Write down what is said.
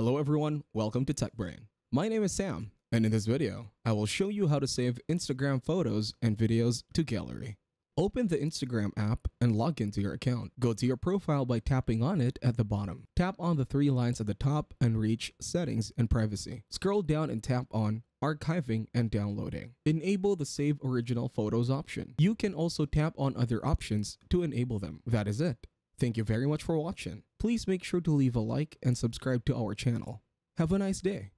Hello everyone, welcome to TechBrain. My name is Sam, and in this video, I will show you how to save Instagram photos and videos to gallery. Open the Instagram app and log into your account. Go to your profile by tapping on it at the bottom. Tap on the three lines at the top and reach Settings and Privacy. Scroll down and tap on Archiving and Downloading. Enable the Save Original Photos option. You can also tap on other options to enable them. That is it. Thank you very much for watching. Please make sure to leave a like and subscribe to our channel. Have a nice day.